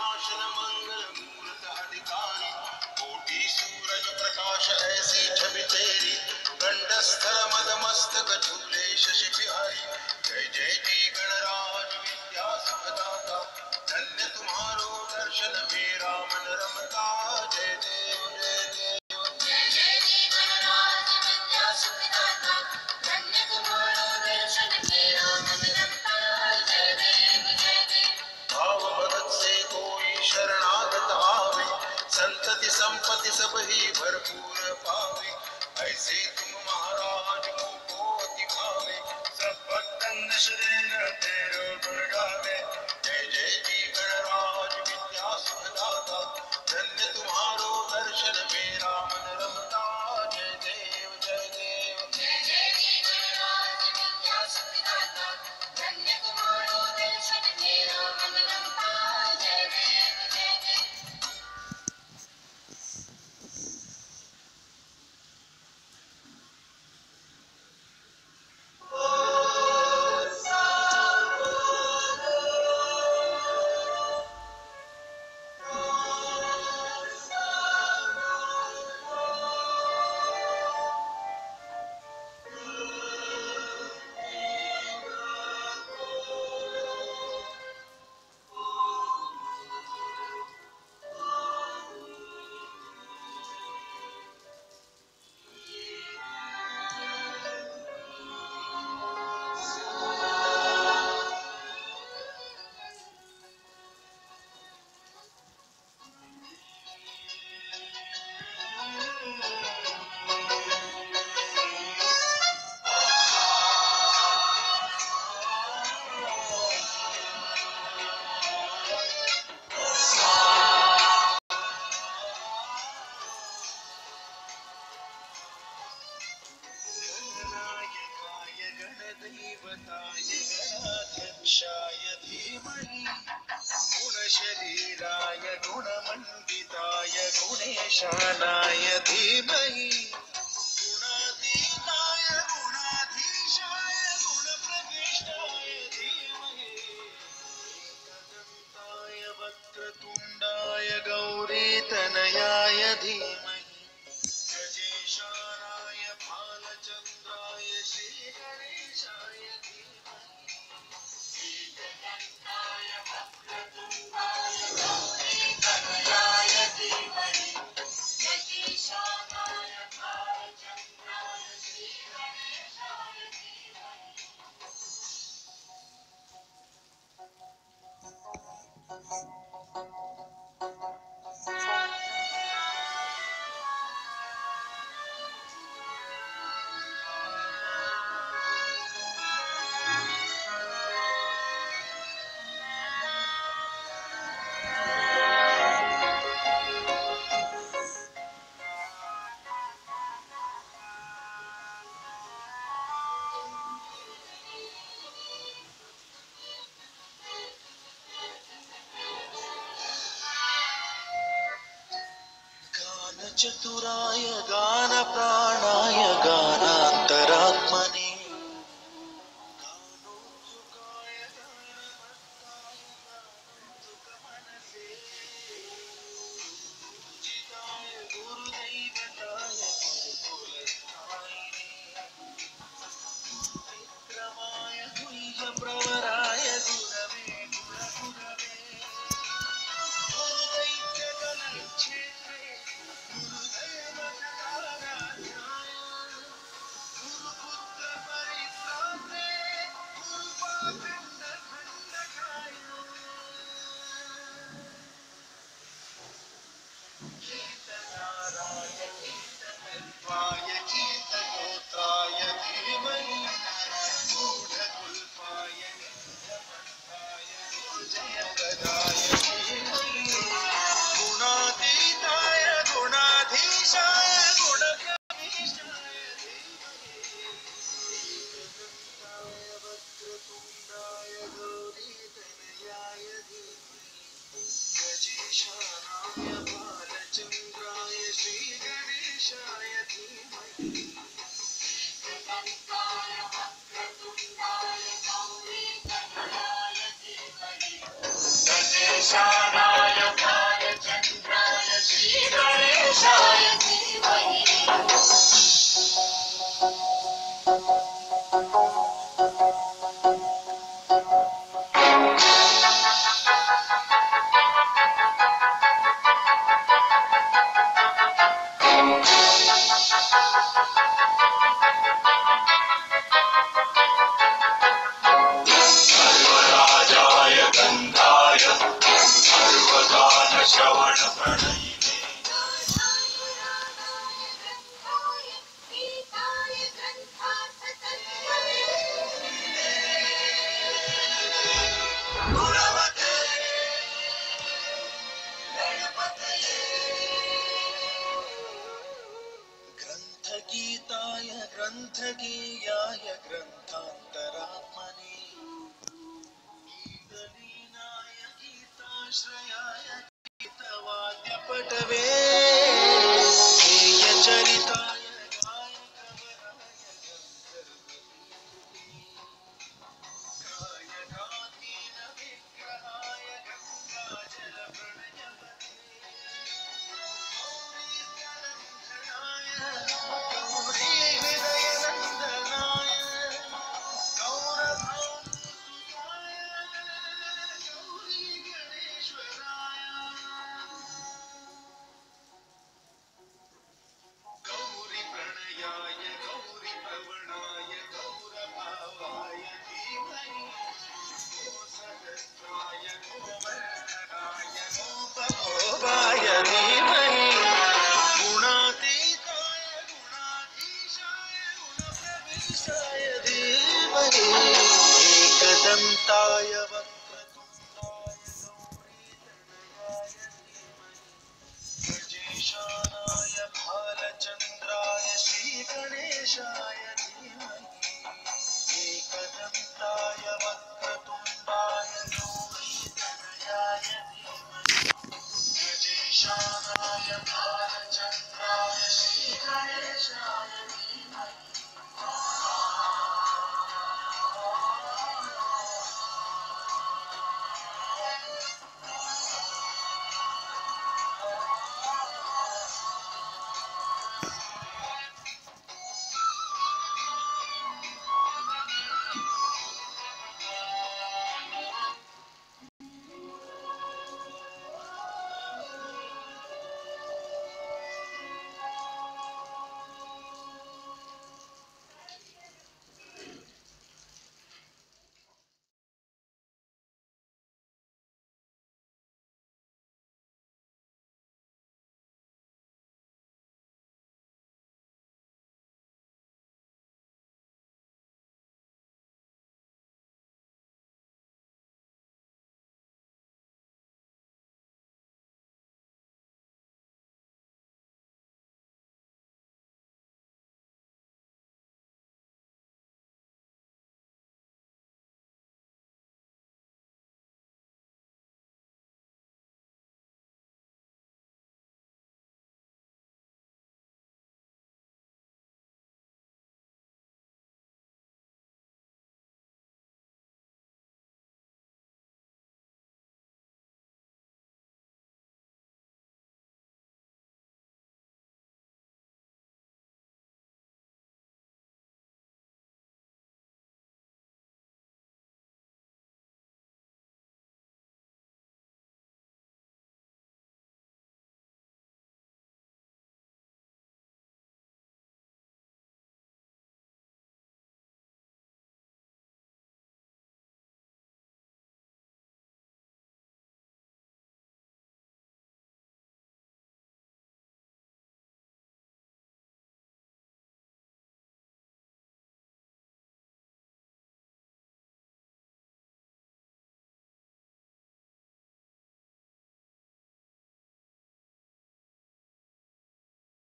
विनाशन मंगल मूर्त अधिकारी। कोटि सूरज प्रकाश, ऐसी छवि तेरी। दंडस्थल मद मस्तक झूले शशि बिहारी जय जय जी गणराज विद्या सुखदाता धन्य तुम्हारो दर्शन में president of the Burgame. बताएगा शायद ही शरीराय गुणमंडिताय गुणेशानाय धीमहि। चतुराय गान प्राणाय गाना। ग्रन्थगीयाय ग्रन्थान्तरात्मने। गीतलीनाय गीताश्रयाय गुणप्रविष्टाय धीमहि